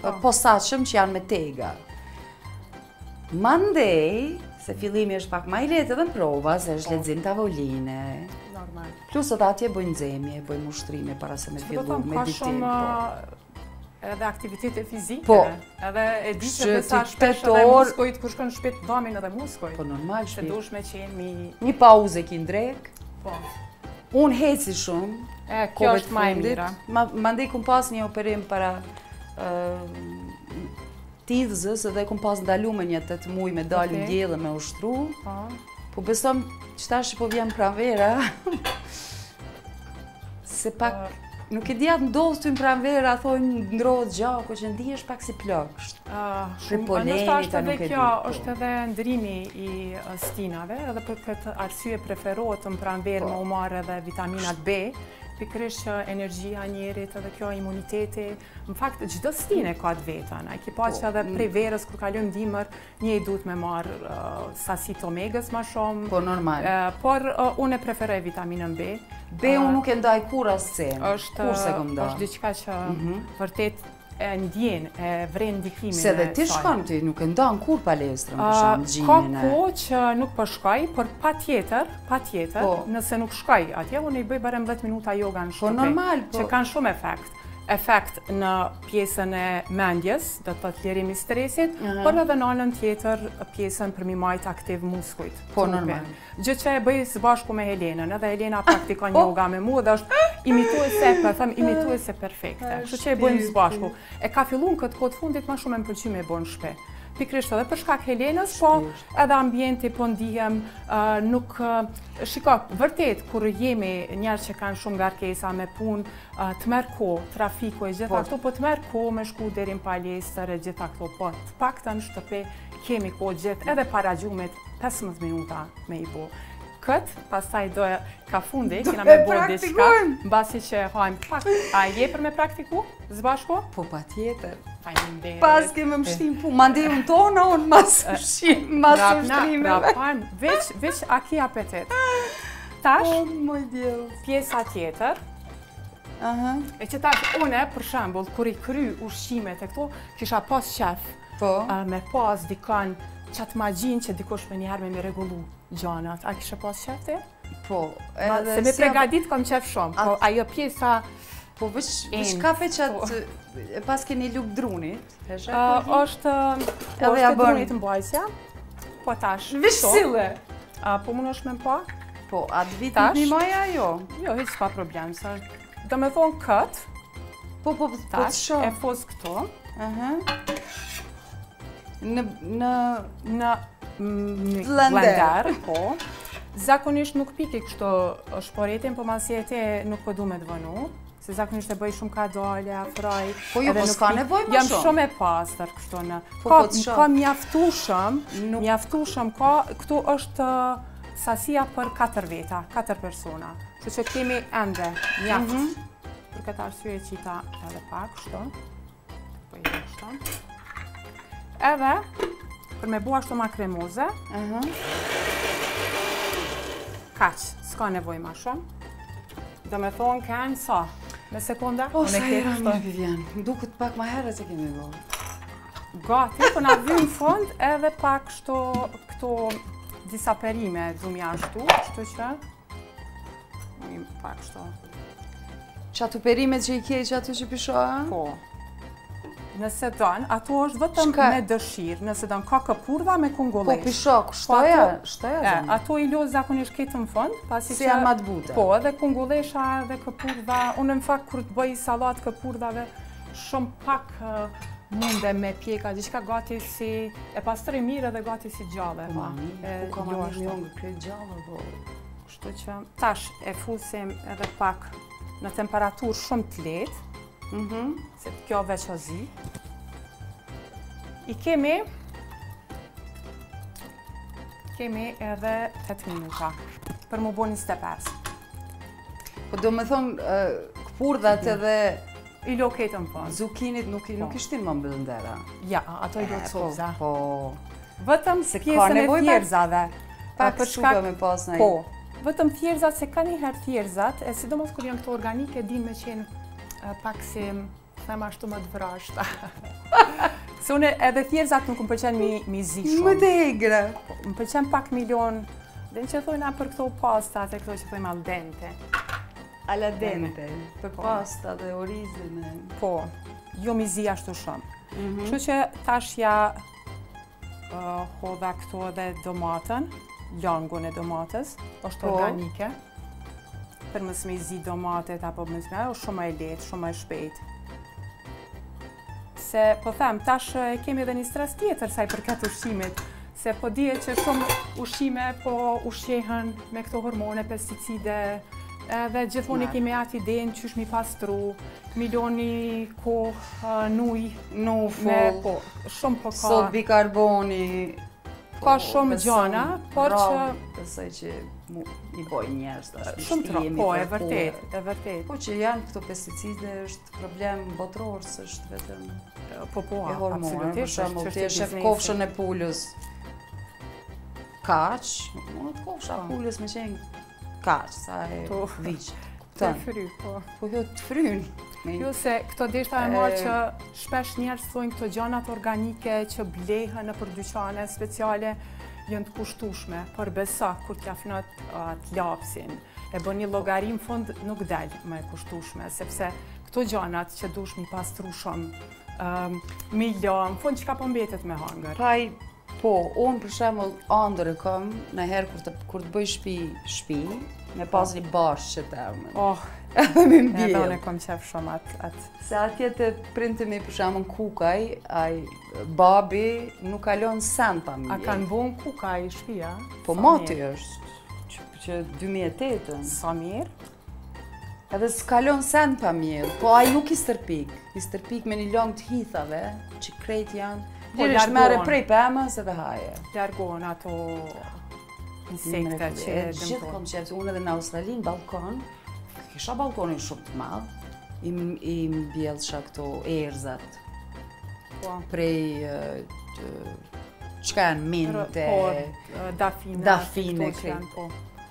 [SPEAKER 2] po.
[SPEAKER 3] posaçëm që janë me tega. Mandej, se fillimi është pak ma i lehtë edhe në prova, se është
[SPEAKER 2] po.
[SPEAKER 3] lexim tavoline.
[SPEAKER 2] Normal.
[SPEAKER 3] Plus edhe atje bëjmë nxemje, bëjmë ushtrime para se me fillu,
[SPEAKER 2] meditim. Ka shumë Edhe aktivitete fizike.
[SPEAKER 3] Po.
[SPEAKER 2] Edhe e di
[SPEAKER 3] që
[SPEAKER 2] dhe
[SPEAKER 3] sa
[SPEAKER 2] shpesh edhe muskojt, kur shkon shpet damin edhe muskojt.
[SPEAKER 3] Po normal
[SPEAKER 2] shpet.
[SPEAKER 3] Se
[SPEAKER 2] duhesh me qenë mi...
[SPEAKER 3] Një pauzë e ki, drekë.
[SPEAKER 2] Po.
[SPEAKER 3] Unë heci shumë.
[SPEAKER 2] E, kjo është ma e mira.
[SPEAKER 3] Mandej kam pas një operim para... se edhe kom pas ndalu me një tetë muj me
[SPEAKER 2] dal
[SPEAKER 3] ende dhe me ushtru.
[SPEAKER 2] Po.
[SPEAKER 3] Po besom që tash po vjen pranvera. Se pak... Po. Nuk e di a ndodh te pranvera, thojnë ndrrohet gjaku, që ndihesh pak si plogësht.
[SPEAKER 2] Ah,
[SPEAKER 3] shumë po
[SPEAKER 2] ndoshta është edhe kjo, është edhe ndrimi i stinave, edhe për këtë arsye preferohet te pranverë
[SPEAKER 3] po.
[SPEAKER 2] me u marrë edhe vitaminat B, pikërisht energjia e njeriut edhe kjo e imunitetit, Në fakt, çdo stinë e ka të vetën. A ki pa,
[SPEAKER 3] po,
[SPEAKER 2] që edhe prej verës, kur kalojmë n'dimër, njeri duhet me marrë uh, sasi të omegës ma shumë.
[SPEAKER 3] Po, normal.
[SPEAKER 2] Uh, por, uh, unë e preferoj vitaminën B. B
[SPEAKER 3] unë nuk e ndaj kurrë,
[SPEAKER 2] se
[SPEAKER 3] kurrë s'e kem nda.
[SPEAKER 2] është diçka që
[SPEAKER 3] mhm.
[SPEAKER 2] vërtet e ndjen, e vren ndikimin e saj.
[SPEAKER 3] Se dhe ti shkon ti, nuk e ndan kurrë palestrën për
[SPEAKER 2] shumë
[SPEAKER 3] gjimin e...
[SPEAKER 2] Ka kohë që nuk po shkoj, po patjetër, patjetër,
[SPEAKER 3] po.
[SPEAKER 2] nëse nuk shkoj atje, unë i bëj barem 10 minuta yoga në
[SPEAKER 3] po,
[SPEAKER 2] shtëpi, që kanë shumë efekt. efekt në pjesën e mendjes, do të thotë lirimi i stresit, por edhe në anën tjetër pjesën për m'i mbajt aktiv muskujt.
[SPEAKER 3] Po normal.
[SPEAKER 2] Gjë që e bëj së bashku me Helenën, edhe Helena praktikon
[SPEAKER 3] po.
[SPEAKER 2] yoga me mua dhe është imituese, po them imituese perfekte. Kështu që e bëjmë së bashku. E ka filluar kohët e fundit më shumë më pëlqy me bë n'shpi. Pikërisht edhe për shkak Helenës, po edhe ambienti po ndihem nuk shiko, vërtet kur jemi njerëz që kanë shumë ngarkesa me punë, Të merr kohë, trafiku e gjitha këto, po të merr kohë me shku deri në palestër e gjitha këto, po të paktën në shtëpi kemi kohë gjithë edhe para gjumit 15 minuta me i bo. Këtë, masandej ka fundi, kina me bo diçka, mbasi që e hajmë pak, a je për me praktiku s'bashku?
[SPEAKER 3] Po
[SPEAKER 2] patjetër.
[SPEAKER 3] Pas ke me mështim pu, ma ndihë në tonë, unë mas mështim, mas
[SPEAKER 2] mështim.
[SPEAKER 3] Rapna,
[SPEAKER 2] rapajmë, veç, veç a ki apetit. Tash,
[SPEAKER 3] oh,
[SPEAKER 2] pjesa tjetër, E qetash une, për shambull, kur i kry ushqimet e këto, kisha pas qef
[SPEAKER 3] po.
[SPEAKER 2] me pas dikan qatë magjin që dikush menjëherë me m'i rregullu gjanat. A kishe pas qef ti?
[SPEAKER 3] Po.
[SPEAKER 2] Se me përgatit kom qef shumë, po ajo pjesa...
[SPEAKER 3] Po veç kape qatë
[SPEAKER 2] po.
[SPEAKER 3] paskeni lugë drunit,
[SPEAKER 2] është
[SPEAKER 3] edhe ja bën
[SPEAKER 2] një mbajtësja. Po tash.
[SPEAKER 3] Veç sille.
[SPEAKER 2] A po munesh me pa?
[SPEAKER 3] Po, a të
[SPEAKER 2] vitë
[SPEAKER 3] një maja, jo?
[SPEAKER 2] Jo, hiç s'ka problem, sa është. Domethënë këtë.
[SPEAKER 3] Po, po, po, po,
[SPEAKER 2] po, e pos këto.
[SPEAKER 3] Aha. Në, në,
[SPEAKER 2] në, në,
[SPEAKER 3] blender,
[SPEAKER 2] po. Zakonisht nuk e piki kështu shporetin, po masi edhe nuk po du me t'vonu. Se zakonisht e bëj shumë kadale, afroje.
[SPEAKER 3] Po
[SPEAKER 2] ju,
[SPEAKER 3] po s'ka nevojë më shumë.
[SPEAKER 2] Jam
[SPEAKER 3] shumë
[SPEAKER 2] e pastër kështu në.
[SPEAKER 3] Po, po të shumë.
[SPEAKER 2] Ka
[SPEAKER 3] mjaftueshëm,
[SPEAKER 2] mjaftueshëm ka, këtu është uh, sasia për 4 veta, 4 persona. Se kemi ende, mjaft.
[SPEAKER 3] Mhm.
[SPEAKER 2] Për këtë arsye qita edhe pak, kështu. Po i ashtu. Edhe, për me bo ashtu ma kremoze.
[SPEAKER 3] Aha.
[SPEAKER 2] Kaq, s'ka nevoj ma shumë. Domethonë kanë sa? Me sekonda?
[SPEAKER 3] O, sa
[SPEAKER 2] i
[SPEAKER 3] ramë, Vivian. Duket pak ma herët që kemi bërë.
[SPEAKER 2] Gati, për po na vjen në fund edhe pak shto këto disa perime, dhomi ashtu, kështu që... Një pak
[SPEAKER 3] shto. Qato perimet që i ke qaty që pi shoh?
[SPEAKER 2] Po. Nëse don, ato është vetëm me dëshirë, nëse don ka këpurdha me kungullet.
[SPEAKER 3] Po,
[SPEAKER 2] pi
[SPEAKER 3] shoh, po,
[SPEAKER 2] shtoja,
[SPEAKER 3] shtoja
[SPEAKER 2] dhe
[SPEAKER 3] një.
[SPEAKER 2] Ato i lo zakonisht krejt në fund, pasi
[SPEAKER 3] që... Se janë ma të buta.
[SPEAKER 2] Po, edhe kungullesha, edhe këpurdha, unë në fakt kur të bëj salatë këpurdhave, Shumë pak mundem me pjekë, diçka gati si e pastër i mirë dhe gati si gjallë.
[SPEAKER 3] Po, mami, ku ka ma
[SPEAKER 2] një
[SPEAKER 3] jo, një krejt gjallë, po,
[SPEAKER 2] kështu që... Tash e fusim edhe pak në temperaturë shumë të lehtë,
[SPEAKER 3] mhm.
[SPEAKER 2] se kjo veç u zi. I kemi... Kemi edhe 8 minuta, për mu bo 25.
[SPEAKER 3] Po domethonë, këpurdhat mm. edhe...
[SPEAKER 2] I lo ketën, po.
[SPEAKER 3] Zukinat nuk i
[SPEAKER 2] po.
[SPEAKER 3] shtim më mbrenda.
[SPEAKER 2] Ja, ato i do të
[SPEAKER 3] po,
[SPEAKER 2] sobza.
[SPEAKER 3] Po,
[SPEAKER 2] vetëm
[SPEAKER 3] se ka nevoj
[SPEAKER 2] thjerrëzave.
[SPEAKER 3] Pa
[SPEAKER 2] për shkak...
[SPEAKER 3] me pas në i.
[SPEAKER 2] Po, vetëm thjerrëzat se kanë njëherë thjerrëzat, e sidomos kur janë këto organike, din me qenë pak si Ma ashtu më të vrazhda. Se une edhe thjerrëzat nuk më pëlqen mi, mi zi shumë.
[SPEAKER 3] Më të egre.
[SPEAKER 2] Po, më pëlqen pak m'i lon. Dhe ne që thojna për këto pasta, dhe këto që thojnë al dente.
[SPEAKER 3] Al dente. Për
[SPEAKER 2] po.
[SPEAKER 3] pasta dhe orizin.
[SPEAKER 2] Po, jo mi zi ashtu shumë.
[SPEAKER 3] Mhm.
[SPEAKER 2] Kështu që tash ja Hodha këtu edhe domatën, lëngun e domatës. është
[SPEAKER 3] po.
[SPEAKER 2] organike? Për mos me i zi domatet, apo mos me, është shumë ma e lehtë, shumë ma e shpejtë. Se, po them, tash e kemi edhe një stres tjetër, sa i përket ushqimit, se po dihet që shumë ushqime po ushqehen me këto hormone, pesticide, edhe gjithmonë
[SPEAKER 3] e
[SPEAKER 2] kemi atë idenë qysh mi pastru,
[SPEAKER 3] mi
[SPEAKER 2] lon ni kohë n'ujë, n'ufull,
[SPEAKER 3] sodë bikarboni,
[SPEAKER 2] ka shumë gjana, por që...
[SPEAKER 3] Prej asaj që i boj njerëzit, ashtë
[SPEAKER 2] shumë të
[SPEAKER 3] smurë,
[SPEAKER 2] po e vërtet, e vërtet.
[SPEAKER 3] Po që janë këto pesticide, është problem botëror, s'është vetëm
[SPEAKER 2] po, po,
[SPEAKER 3] e hormonet, për shembull, ti e shef kofshën e pulës, kaq, nuk mundet kofsha e,
[SPEAKER 2] po,
[SPEAKER 3] pulës me qenë kaq, sa e viçit.
[SPEAKER 2] Të fry, po.
[SPEAKER 3] Po jo të fryn.
[SPEAKER 2] Jo se këto deshta me
[SPEAKER 3] thanë
[SPEAKER 2] që shpesh njerëz thojnë këto gjanat organike që blehen nëpër dyqane speciale janë të kushtushme, por besa kur t'ia fut atë lapsin, e bë një llogari n'fund nuk del ma e kushtushme, sepse këto gjanat që duhesh me i pastru shumë, me i la, në fund çka po mbetet po me hangër.
[SPEAKER 3] Po, unë për shembull andërr e kam një herë kur të kur të boj shpi, shpi, me pas një bashqe.
[SPEAKER 2] Oh,
[SPEAKER 3] edhe me mbjell.
[SPEAKER 2] Edhe unë kam qejf shumë atë atë.
[SPEAKER 3] Se atje te prindt e mi për shembull Kukaj, ai babi nuk kalon sen pa mbjell.
[SPEAKER 2] A kanë bo n'Kukaj shtëpia?
[SPEAKER 3] Po moti është që 2008-ën.
[SPEAKER 2] Sa mirë.
[SPEAKER 3] Edhe s'kalon sen pa mbjell, po ai nuk i stërpik, i stërpik me një lëng të hithave, që krejt janë,
[SPEAKER 2] po
[SPEAKER 3] një
[SPEAKER 2] është
[SPEAKER 3] merre prej pemës edhe haje.
[SPEAKER 2] Largon ato insekta që
[SPEAKER 3] e dëmton.
[SPEAKER 2] Gjithë
[SPEAKER 3] kom qëtë, unë edhe në Australi në ballkon, kisha ballkonin shumë të madh, i mbjellsha këto erzat,
[SPEAKER 2] po.
[SPEAKER 3] prej çka janë mente,
[SPEAKER 2] po, dafine,
[SPEAKER 3] dafine, krejt.
[SPEAKER 2] Po.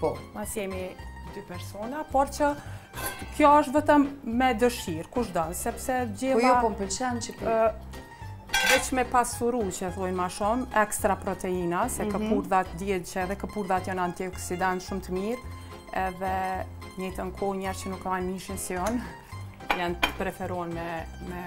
[SPEAKER 3] Po.
[SPEAKER 2] Masi jemi dy persona, por që kjo është vetëm me dëshirë, kush don, sepse
[SPEAKER 3] gjella...
[SPEAKER 2] Po
[SPEAKER 3] jo, po më pëlqen që për...
[SPEAKER 2] Veç me pasuru që thojnë ma shumë, ekstra proteina, se
[SPEAKER 3] mhm.
[SPEAKER 2] këpurdhat dihet që edhe këpurdhat janë antioksidantë shumë të mirë, edhe njëjtën kohë njerëz që nuk hanë mishin si unë, janë, preferon me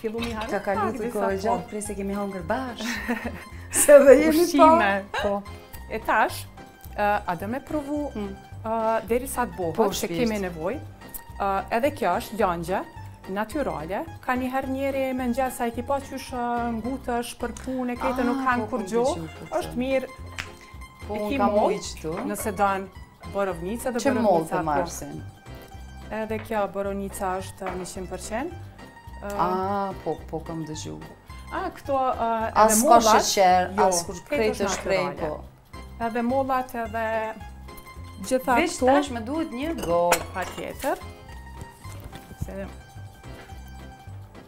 [SPEAKER 2] Fillu
[SPEAKER 3] me
[SPEAKER 2] hangër? Ka kalu kohë e gjatë, prej se kemi
[SPEAKER 3] hongër bashkë. Se dhe jemi po.
[SPEAKER 2] Ushqime, po. E tash, a don me provu, hmm. derisa të
[SPEAKER 3] bohet,
[SPEAKER 2] po, që kemi nevojë, edhe kjo është langje natyrale, ka një herë njeri mëngjes, a i ki pa që ngutesh për punë, e krejt
[SPEAKER 3] ah,
[SPEAKER 2] nuk hanë
[SPEAKER 3] po, kurgjo,
[SPEAKER 2] është mirë,
[SPEAKER 3] po,
[SPEAKER 2] e ki
[SPEAKER 3] mojë,
[SPEAKER 2] nëse don, Borovnica dhe
[SPEAKER 3] borovnica. Edhe
[SPEAKER 2] mollë
[SPEAKER 3] të marsin?
[SPEAKER 2] Edhe kjo borovnica është 100%.
[SPEAKER 3] A, po, po kam dëgju.
[SPEAKER 2] A, këto edhe mollat...
[SPEAKER 3] As ka sheqer,
[SPEAKER 2] jo,
[SPEAKER 3] as kur krejt
[SPEAKER 2] është
[SPEAKER 3] prej, po.
[SPEAKER 2] Edhe mollat edhe gjitha këto...
[SPEAKER 3] Veç tash më duhet një
[SPEAKER 2] gotë. Patjetër. Se dhe...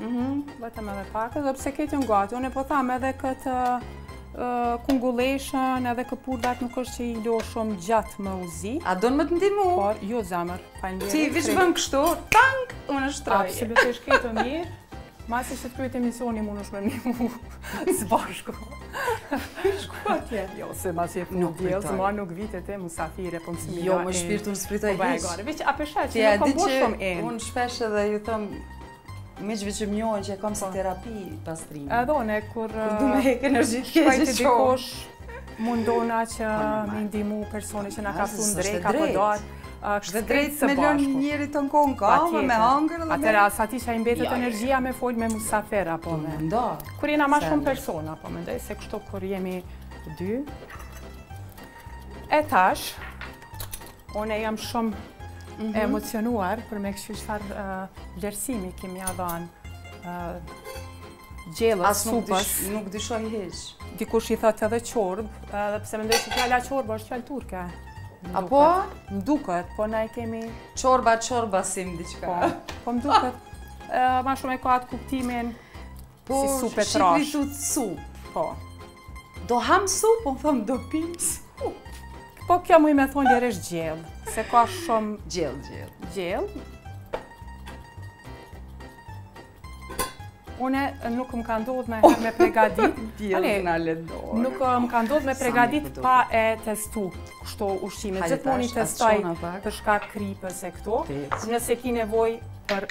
[SPEAKER 3] Mhm,
[SPEAKER 2] vetëm edhe pak, edhe pse këto janë gati, unë po tham edhe këtë kungulleshën, edhe këpurdhat nuk është që i lo shumë gjatë me u zi.
[SPEAKER 3] A don me të ndihmu?
[SPEAKER 2] Por, jo zemër, pa njëri.
[SPEAKER 3] Ti, veç bën kështu, tank, unë e shtroj.
[SPEAKER 2] Absolutisht këtë mirë, masi që të kryhet emisioni, munesh me më ndihmu, së bashku. Shku atje. Jo, se ma si e
[SPEAKER 3] punë
[SPEAKER 2] nuk djelë, zë marë nuk vite te, musafire, po mësë mila
[SPEAKER 3] Jo, me shpirt unë s'pritoj
[SPEAKER 2] po hiç.
[SPEAKER 3] Po
[SPEAKER 2] bajgare, veç a pesha që nuk kom bërë shumë enë.
[SPEAKER 3] Unë shpesh edhe ju them, me që veç më njohin që e kom si
[SPEAKER 2] po.
[SPEAKER 3] terapi pastrimin.
[SPEAKER 2] Edhe unë, kur...
[SPEAKER 3] Kur du me uh, hekë energji të keqe që
[SPEAKER 2] dikosh, mundona që
[SPEAKER 3] po,
[SPEAKER 2] me ndihmu personi që na ka
[SPEAKER 3] thunë
[SPEAKER 2] drejt,
[SPEAKER 3] ka
[SPEAKER 2] pëdarë.
[SPEAKER 3] Dhe drejt me lën njëri të në kohë në kamë, me hangër dhe me...
[SPEAKER 2] Atëherë, as ti që të mbetet energjia me folë me musafir, apo me...
[SPEAKER 3] Ndo,
[SPEAKER 2] Kur jena ma shumë persona, po mendoj se kështu kur jemi dy. E tash, unë jam shumë
[SPEAKER 3] mhm.
[SPEAKER 2] e emocionuar për me kqyr çfarë vlerësimi ke me ja dhan gjellës,
[SPEAKER 3] As nuk
[SPEAKER 2] supës.
[SPEAKER 3] nuk dyshoj hiç.
[SPEAKER 2] Dikush i thotë edhe çorbë, edhe pse mendoj se fjala çorbë është fjalë turke.
[SPEAKER 3] A
[SPEAKER 2] po? Më duket, po na i kemi...
[SPEAKER 3] Çorba, çorbasi, diçka.
[SPEAKER 2] Po, po më duket. Ma shumë e ka atë kuptimin
[SPEAKER 3] Po,
[SPEAKER 2] si supë
[SPEAKER 3] e
[SPEAKER 2] trashë.
[SPEAKER 3] Po, Shqipri thotë supë.
[SPEAKER 2] Po.
[SPEAKER 3] Do hamë supë, po ne themi do pimë supë.
[SPEAKER 2] Po, kjo muj me thonë lirisht gjellë. Se ka shumë...
[SPEAKER 3] Gjellë, gjellë.
[SPEAKER 2] Gjellë. Unë nuk më ka ndodhë me, me pregadit.
[SPEAKER 3] Gjellë në lendorë.
[SPEAKER 2] Nuk më ka ndodhë me pregadit pa e testu kështu ushqime. Gjithmonë i testoj për shkak kripës e këto. Nëse ki nevoj për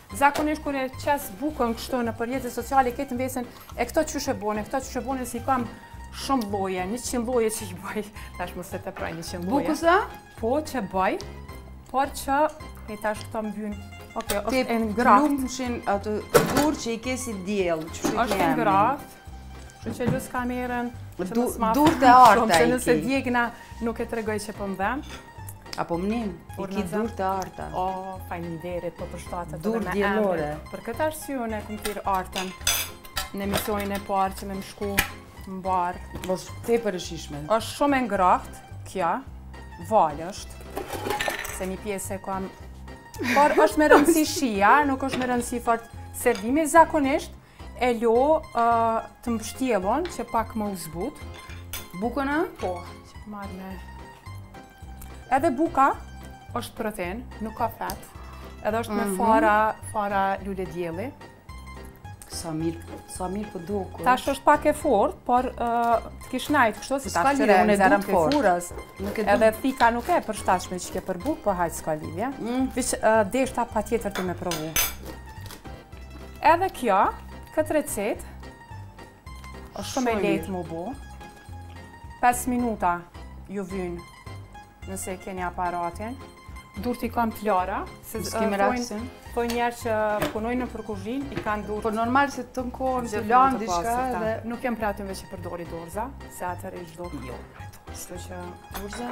[SPEAKER 3] Zakonisht
[SPEAKER 2] kur e qes bukën kështu nëpër rrjete sociale, krejt m'vesin, e këto qysh e bone, këto qysh e bone, se i kam shumë lloje, njëqind lloje që i bëj, tash mos e teproj njëqind lloje. Bukës
[SPEAKER 3] a?
[SPEAKER 2] Po, që bëj, por që, e tash këto mbynë,
[SPEAKER 3] okej,
[SPEAKER 2] është e ngroftë.
[SPEAKER 3] Të lumshin ato dur që i ke si diell, qysh i kemi.
[SPEAKER 2] është e ngroftë, Kështu që lus kamerën, që mos ma afrojë
[SPEAKER 3] shumë, Arta,
[SPEAKER 2] se nëse digjna nuk e tregoj që po më dhemb.
[SPEAKER 3] Apo më mirë, i ki dur të arta.
[SPEAKER 2] O, faleminderit, po
[SPEAKER 3] përshtatet
[SPEAKER 2] edhe me emër. Për këtë arsye e kom thirr Artën në emisionin e parë që me më shku mbarë.
[SPEAKER 3] Po është tepër e shijshme.
[SPEAKER 2] O, shumë e ngroftë, kjo valë është, se një pjesë e kam... Por është me rëndësi shija, nuk është me rëndësi fort servimi, zakonisht, E lo të mbështjellun që pak me u zbut.
[SPEAKER 3] Bukën e?
[SPEAKER 2] Po, që po marrë me. Edhe buka është protein, nuk ka fat. Edhe është me mhm. fara, fara luledielli.
[SPEAKER 3] Sa mirë, sa mirë po duket.
[SPEAKER 2] Tash është pak e fortë, por të kish nejt, kështu si
[SPEAKER 3] s'ka lidhje, unë e du të furrës.
[SPEAKER 2] Edhe thika nuk e përshtatshme që ke për bukë, po hajt s'ka lidhje.
[SPEAKER 3] Mm.
[SPEAKER 2] Veç, deshta patjetër ti me provu. Edhe kjo, kjo recetë, është shumë e lehtë me bo. 5 minuta ju vynë nëse e keni aparatin. Durt i kam të lara, se
[SPEAKER 3] zë
[SPEAKER 2] kemi
[SPEAKER 3] ratësin.
[SPEAKER 2] Po njerëz që punojnë nëpër kuzhinë, i kanë durt.
[SPEAKER 3] Por normal se të në kohën
[SPEAKER 2] të
[SPEAKER 3] lanë diçka dhe...
[SPEAKER 2] Nuk jam prej atyne veç që përdori dorëza, se atëherë e i zhdo.
[SPEAKER 3] Jo,
[SPEAKER 2] dorëza.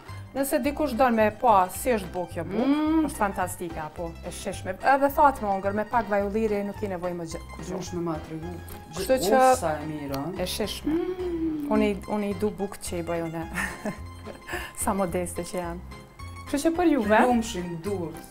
[SPEAKER 2] Nëse dikush don me e pa, si është bo kjo bukë,
[SPEAKER 3] mm.
[SPEAKER 2] është fantastike, po, e shijshme. Edhe thatë me hongër, me pak vaj ulliri, nuk i nevojitet më gjë. Kështu
[SPEAKER 3] është me ma të regu,
[SPEAKER 2] gjithë që...
[SPEAKER 3] U sa e mirë.
[SPEAKER 2] E shijshme. Mm. Unë i du bukët që i bëjë unë. Sa modeste që janë. Kështu që për juve...
[SPEAKER 3] Lumshin
[SPEAKER 2] durt.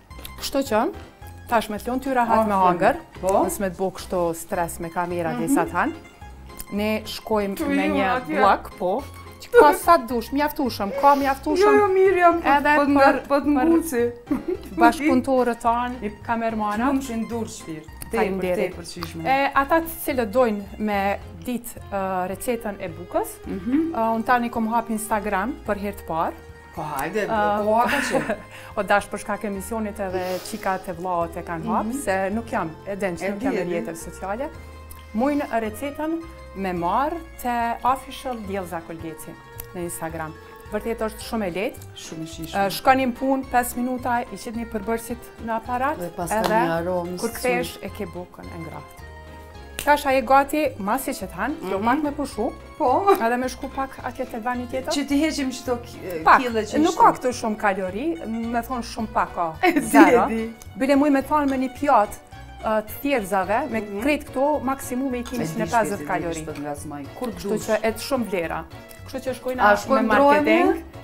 [SPEAKER 2] Kështu që, tash me t'lonë ty rahat me hangër,
[SPEAKER 3] po.
[SPEAKER 2] mos me të bo kështu stres me kamera dhe mhm. sa thanë, ne shkojmë me një bllok, po, që ka sa të dush, mjaftueshëm, ka
[SPEAKER 3] mjaftueshëm,
[SPEAKER 2] jo,
[SPEAKER 3] jo, mirë jam, po,
[SPEAKER 2] edhe
[SPEAKER 3] po
[SPEAKER 2] për,
[SPEAKER 3] për, të nguci,
[SPEAKER 2] bashkëpunëtorët tanë, kamermana,
[SPEAKER 3] që mund që ndurë shpirë, te i
[SPEAKER 2] për
[SPEAKER 3] te për qishme.
[SPEAKER 2] E, ata të cilët dojnë me ditë recetën e bukës,
[SPEAKER 3] mhm.
[SPEAKER 2] unë tani kom hap Instagram për herë të parë,
[SPEAKER 3] Po hajde, po hajde që.
[SPEAKER 2] U dash për shkak emisionit edhe çikat e vllaut e kanë mhm. hapë, se nuk jam, e din që nuk jam
[SPEAKER 3] e
[SPEAKER 2] rrjeteve sociale. Mujnë recetën me marrë te official Diellza Kolgeci në Instagram. Vërtet është shumë e lehtë.
[SPEAKER 3] Shumë
[SPEAKER 2] shumë
[SPEAKER 3] shumë.
[SPEAKER 2] Shkoni në punë 5 minuta, i qitni përbërësit në aparat.
[SPEAKER 3] Dhe pastaj një aromë.
[SPEAKER 2] Kur kthehesh e ke bukën e ngrohtë. Tash a je gati, masi që thanë, mm -hmm.
[SPEAKER 3] do mhm.
[SPEAKER 2] pak me pushu,
[SPEAKER 3] po,
[SPEAKER 2] edhe me shku pak atje të veni tjetër.
[SPEAKER 3] Që t'i heqim qëto kile që ishtë.
[SPEAKER 2] Nuk ka këtu shumë kalori, me thonë shumë pak ka. Zero. Bile muj me thonë me një pjatë të thjerrëzave, me
[SPEAKER 3] mhm.
[SPEAKER 2] krejt këtu, maksimumi i kemi 150 kalori. Kështu që e të shumë vlera. Kështu që shkojna me marketing.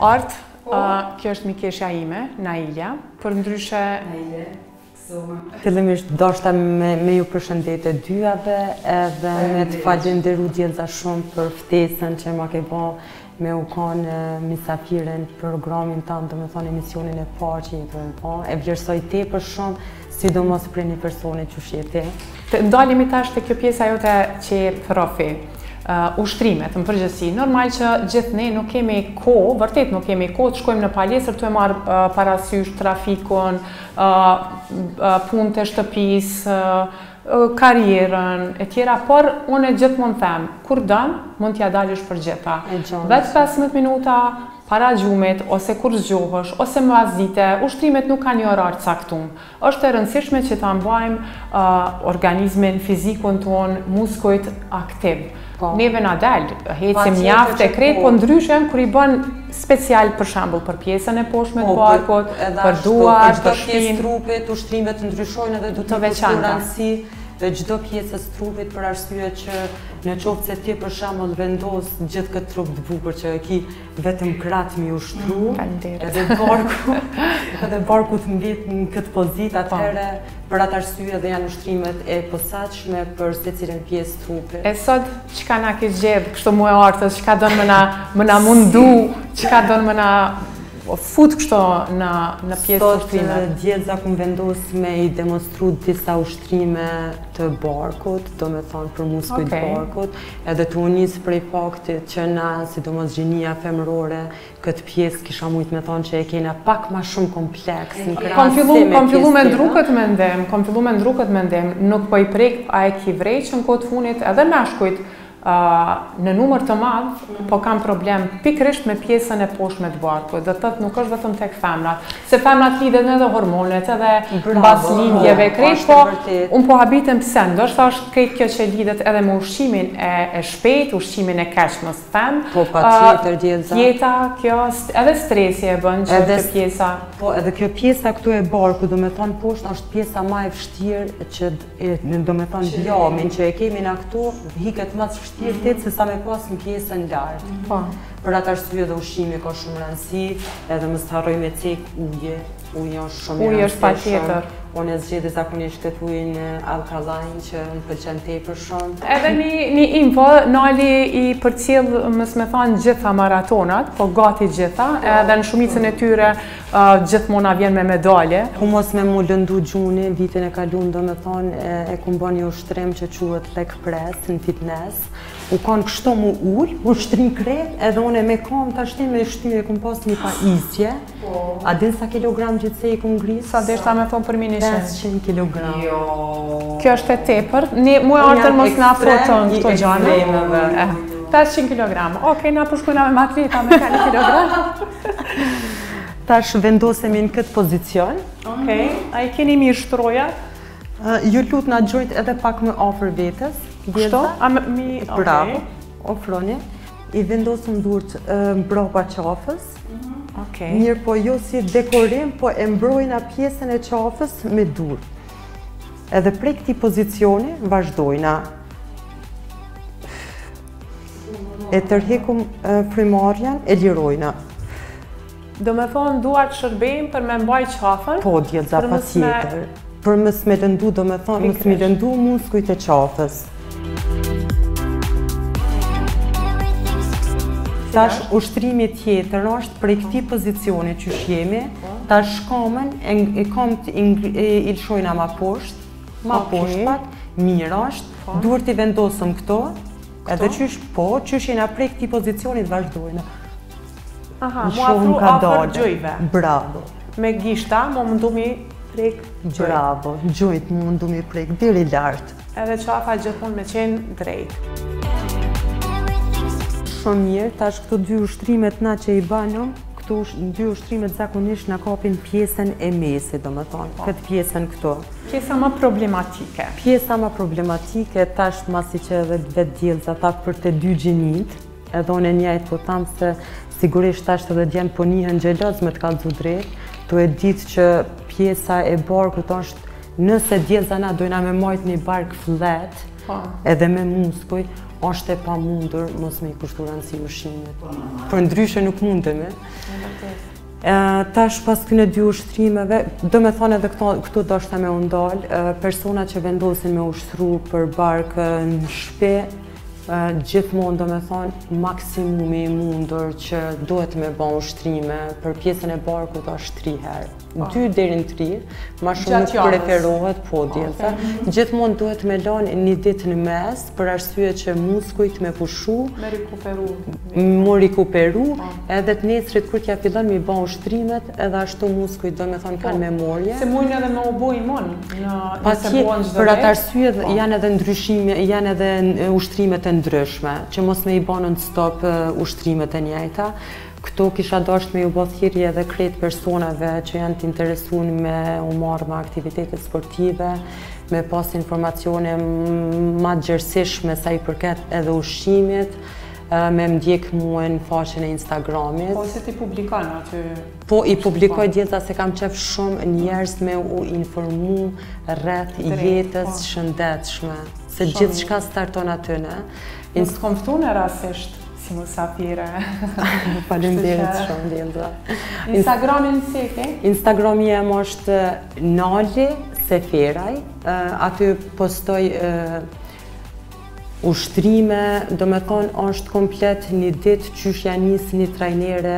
[SPEAKER 2] Art, po. kjo është mikeshja ime, Nailja, përndryshe...
[SPEAKER 3] Nailja, soma.
[SPEAKER 4] Fillimisht, doshta me, me ju përshëndet të dyjave edhe me të falënderu Diellza shumë për ftesën që ma ke bo Me u kon mysafire në programin tënd, domethënë emisionin e parë që jepë me pa, e vlerësoj tepër shumë, sidomos prej një personi që je ti.
[SPEAKER 2] Të ndalemi tash te kjo pjesa jote që je profi. Uh, ushtrimet në përgjithësi. Normal që gjithë ne nuk kemi kohë, vërtet nuk kemi kohë të shkojmë në palestër tu e marrë uh, parasysh trafikun, uh, uh, punët e shtëpisë, uh, karrierën etj por unë gjithmonë them kur don mund t'ia dalësh për gjitha vetëm pesëmbëdhjetë minuta para gjumit ose kur zgjohesh ose mbasdite ushtrimet nuk kanë një orar të caktuem është e rëndësishme që ta mbajmë organizmin fizikun tonë muskujt aktiv Po. Neve na dal, ecim mjaft e krejt, po, po ndryshe janë kur i bën special për shembull për pjesën e poshtme të po, barkut, për duart, për shpinë.
[SPEAKER 4] pjesë trupit, ushtrimet ndryshojnë edhe do të veçantë rëndësi çdo pjesë e trupit për arsye që në qoftë se ti për shembull vendos gjithë këtë trup të bukur që e ki vetëm krahët me i ushtru, edhe barku, edhe barku të mbet në këtë pozitë, po. atëherë për atë arsye edhe janë ushtrimet e posaçme për secilën pjesë të trupit.
[SPEAKER 2] E sot, çka na ki zgjedhë, kështu mu e Artës, çka don me na, me na mundu, çka don me na fut kështu në, në pjesë të ushtrimeve?
[SPEAKER 4] Sot, eh, Diellza kom vendos me i demonstru disa ushtrime të barkut, domethënë për muskujt okay. e barkut, Edhe tu u nis prej faktit që na, sidomos gjinia femërore, këtë pjesë kisha mujt me thonë që e kena pak ma shumë kompleks në krahasim me pjesë
[SPEAKER 2] tjera. Kam fillu me ndru këtë mendim, kam fillu me ndru këtë mendim, nuk po i prek, a e ki vërejt që në kohë të funit edhe meshkujt në numër të madh, po kanë problem pikërisht me pjesën e poshtme të barkut, do të thotë nuk është vetëm tek femrat. Se te femrat lidhen edhe hormonet, edhe mbas lindjeve, krejt po, unë po habitem pse, ndoshta është krejt kjo që lidhet edhe me ushqimin e shpejtë, ushqimin e keq më mirë të them.
[SPEAKER 4] Po, patjetër Diellza.
[SPEAKER 2] Jeta, kjo, edhe stresi e bën që kjo pjesa.
[SPEAKER 4] Po, edhe kjo pjesa këtu e barkut, domethënë poshtë, është pjesa ma e vështirë që E, domethënë, dhjamin që e kemi na këtu, hiket ma vështirë sesa me pas në pjesën lartë. Po. Për atë arsye edhe ushqimi ka shumë rëndësi, edhe mos harroj me cek ujin, uji është shumë me
[SPEAKER 2] rëndësi. Uji është patjetër.
[SPEAKER 4] Unë e zgjedhi zakonisht këtë ujin alkaline që më pëlqen tepër shumë.
[SPEAKER 2] Edhe një, një info, Nali i përcjell, mos me thonë, gjitha maratonat, po gati gjitha, po. edhe në shumicën e tyre Gjithmonë na vjen me medalje.
[SPEAKER 4] Po mos me m'u lëndu gjuni, vitin e kalun domethënë e kom bo një ushtrim që quhet leg press në fitness. U kanë kështu me u ulë, u shtrin krejt, edhe unë me kambë t'është me shty, e kom pas një pajisje. A din sa kilogram gjithsej i kom ngrit?
[SPEAKER 2] Sa deshta me thonë për minishe?
[SPEAKER 4] 500 kilogram.
[SPEAKER 2] Jo. Kjo është e tepërt, ne mu e Artën mos na fto në këto gjana. 500 kilogram, okej, na përshkujna me matrita me kani kilogram.
[SPEAKER 4] Tash vendosemi në këtë pozicion.
[SPEAKER 2] Okej. Mhm. A i keni mirë shtroja?
[SPEAKER 4] Ju lutna gjujt edhe pak më afër vetes.
[SPEAKER 2] Kështu? A më mi...
[SPEAKER 4] Bravo. Afroni. I vendosim durët mbrapa qafës.
[SPEAKER 2] Mhm.
[SPEAKER 4] Okej. Mirëpo jo si dekorim, po e mbrojna pjesën e qafës me durt. Edhe prej këti pozicioni, vazhdojna. E tërhekum frymarrjen e lirojna.
[SPEAKER 2] Do me thonë duart shërbejnë për me mbaj qafën?
[SPEAKER 4] Po, Diellza, patjetër. Për mos me lëndu, do me thonë, mos me lëndu muskujt e qafës. Tash ushtrimi tjetër është prej këti pozicioni qysh jemi, po. tash kamën e, kamtë i lshojna ma poshtë, Ma poshtë pak, mirë është, po. duart i vendosëm këtu, edhe qysh po, qysh jena prej këti pozicionit vazhdojna.
[SPEAKER 2] Aha, mu afru afer gjujve.
[SPEAKER 4] Bravo.
[SPEAKER 2] Me gishta, mu mundu mi prek gjujt.
[SPEAKER 4] Bravo, gjujt mu mundu mi prek, deri lart.
[SPEAKER 2] Edhe qafa gjithmonë me qenë drejt.
[SPEAKER 4] Shumë mirë, tash këto dy ushtrimet na që i banëm, Këto dy ushtrimet zakonisht na kapin pjesën e mesit, domethënë, po. këtë pjesën këtu.
[SPEAKER 2] Pjesa ma problematike.
[SPEAKER 4] Pjesa ma problematike tash masi që edhe vetë Diellza ta për të dy gjinitë, edhe unë e njajtë po tham se sigurisht tash edhe djemt po nihen xheloz me të kalëzu drejt, tu e ditë që pjesa e barkut është nëse, Diellza, na dojna me majtë një bark flat, Po. Edhe me muskuj, është e pamundur mos me i kushtu rëndësi ushqimit. Po, Përndryshe nuk mundemi. Tash pas këtyne dy ushtrimeve, do me thonë edhe këtu doshta me u ndalë, persona që vendosin me ushtru për bark në shpi, gjithmonë do me thonë maksimumi i mundur që duhet me bo ushtrime për pjesën e barkut është tri herë. Po. dy deri në tri, ma shumë nuk preferohet po Diellza. Gjithmonë duhet me lanë një ditë në mes, për arsye që muskujt me pushu,
[SPEAKER 2] me rikuperu,
[SPEAKER 4] mu rikuperu, po. edhe të nesrit kur t'ja fillon mi ba ushtrimet, edhe ashtu muskujt do me thonë kanë po. memorje.
[SPEAKER 2] Se mujnë edhe me u bo imun,
[SPEAKER 4] nëse bon çdo Për atë arsye janë edhe ndryshime, janë edhe ushtrimet e ndryshme, që mos me i banë non-stop ushtrimet e njajta. Këtu kisha dashtë me ju bo thirrje edhe krejt personave që janë të interesun me u marrë me aktivitetet sportive, me pas informacione ma t'gjerësishme sa i përket edhe ushqimit, me m'ndjek mua në faqen e Instagramit.
[SPEAKER 2] Po, se ti publikon aty?
[SPEAKER 4] Po, i publikoj Diellza se kam qef shumë njerëz me u informu rreth jetës po. shëndetshme. Se gjithçka starton aty në...
[SPEAKER 2] Nuk të kom ftu rastësisht? Si musafire.
[SPEAKER 4] Faleminderit shumë Diellza.
[SPEAKER 2] Instagramin si e ke?
[SPEAKER 4] Instagrami jem është Nali Seferaj. Aty postoj ushtrime, do me thonë është komplet një ditë qysh ja nisë një trajnere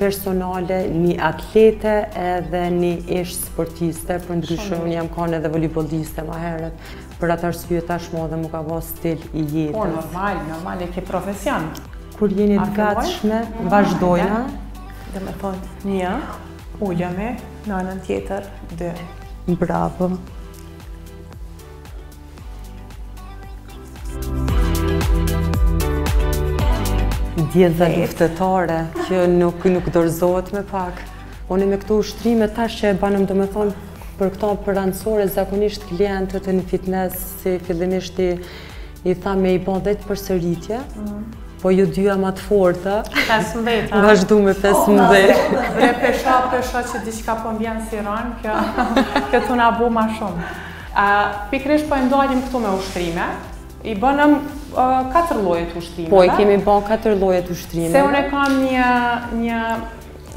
[SPEAKER 4] personale, një atlete edhe një ish sportiste, përndryshe unë jam kanë edhe volejbolliste ma herët, Për atë arsye tashmë edhe m'u ka bo stil i jetës.
[SPEAKER 2] Po normal, normal e ke profesion.
[SPEAKER 4] Kur jeni të gatshme, vazhdojmë.
[SPEAKER 2] Do me thonë një, ulemi, në anën tjetër, dy.
[SPEAKER 4] Bravo. Djellza luftetare, kjo nuk dorëzohet me pak. Unë me këto ushtrime tash që e bamë do me thonë për këta parandalore zakonisht klientët e mi n'fitnes fillimisht i, i tham me i bo vetë përsëritje, mm. po ju dyja jeni ma të forta, vazhdum me 15.
[SPEAKER 2] Oh, dhe pesha, pesha që diçka po m'vjen si randë, kjo, kjo t'ngarkon ma shumë. A, pikrish po e ndalim këtu me ushtrime, i bëmë katër lloje ushtrime.
[SPEAKER 4] Po, i kemi bo katër lloje ushtrime.
[SPEAKER 2] Se unë e kam një, një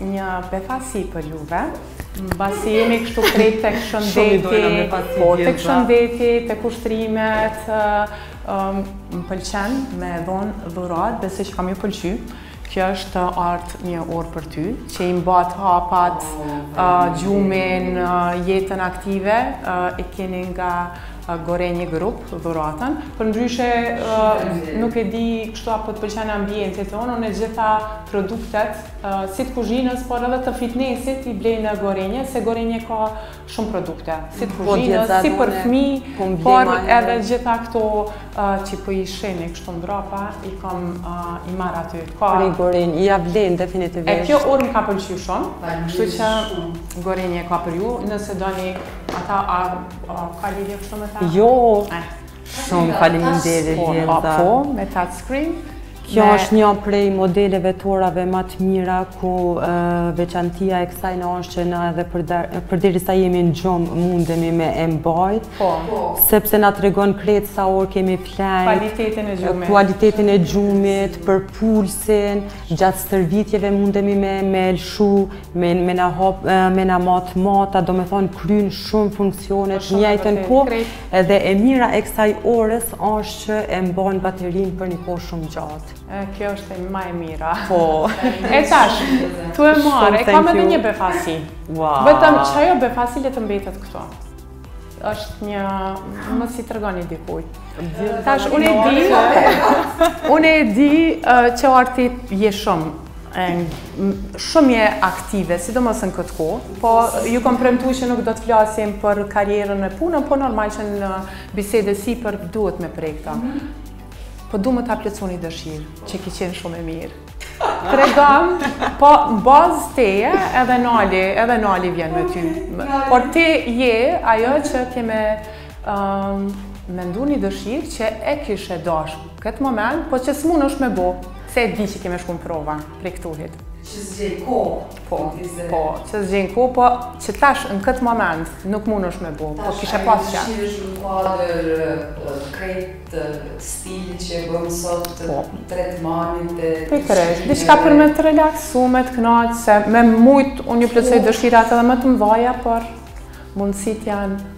[SPEAKER 2] Një befasi për juve. Mbasi jemi kështu krejt tek shëndeti, tek shëndeti, tek ushtrimet, më pëlqen me dhonë dhurata, besoj që ka me ju pëlqy. Kjo është Art një orë për ty, që i mat hapat, gjumin, jetën aktive, e keni nga Gorenje Group, dhuratën. Përndryshe, nuk e di kështu apo të pëlqen ambienti, po unë gjitha produktet, si të kuzhinës, por edhe të fitnesit, i blej në Gorenje, se Gorenje ka shumë produkte, si të po, kuzhinës, si për fmi, po por edhe gjitha këto që po i sheni kështu mbrapa, i kemi marrë aty.
[SPEAKER 4] Prej Gorenje, i a vlen definitivisht.
[SPEAKER 2] E kjo orë më ka pëlqy shumë, kështu që Gorenje ka për ju, nëse doni, ata, a ka lidhje kështu me ta?
[SPEAKER 4] Jo! Eh. Shumë faleminderit
[SPEAKER 2] Djellza. Po, po, me touchscreen.
[SPEAKER 4] Kjo është një prej modeleve t'orave më të mira ku veçantia e kësaj ore është që na edhe përderisa jemi në gjumë mundemi me e mbajt
[SPEAKER 2] po.
[SPEAKER 4] sepse na tregon krejt sa orë kemi flejt
[SPEAKER 2] kualitetin e gjumit
[SPEAKER 4] kualitetin e gjumit për pulsin gjatë stërvitjeve mundemi me me lëshu me na hapat me na mat me ta do me thonë kryn shumë funksione n'njëjtën kohë Edhe e mira e kësaj orës asht që e mban baterinë për një kohë shumë t'gjatë.
[SPEAKER 2] Kjo është ma e mira.
[SPEAKER 4] Po.
[SPEAKER 2] E tash, tu e marrë, e kam edhe një befasi.
[SPEAKER 4] Wow.
[SPEAKER 2] Vetëm që ajo befasi le të mbetet këtu. është një, mos i tregoni dikujt. Tash, unë e di, unë e di që Arti je shumë shumë je aktive, sidomos në këtë kohë, po ju kom premtu që nuk do të flasim për karjerën e punën, po normal që në bisedë e sipër duhet me prek këta. Mhm. Po du me ta plotësu ni dëshirë, që ki qenë shumë e mirë. Tregom, po mbas teje, edhe Nali, edhe Nali vjen me ty. Por ti je ajo që ki me mendu një dëshirë që e kishe dashë Këtë moment, po që s'munesh me bo, se e di që ke me shku në prova, prej këtuhit.
[SPEAKER 3] Që s'gjen kohë,
[SPEAKER 2] po, po, që s'gjen kohë, po, që tash në këtë moment nuk munesh me bo, po kishe pas qejf.
[SPEAKER 3] Tash, a e ki dëshirën në kuadrë krejt stil që e bëmë sot të po. tretmanit dhe...
[SPEAKER 2] Pe krejt, diçka për me t'relaksu, me t'knaqë, se me mujtë unë ju plotësoj po. dëshirat edhe
[SPEAKER 3] më
[SPEAKER 2] të
[SPEAKER 5] mdhaja, por
[SPEAKER 2] mundësitë janë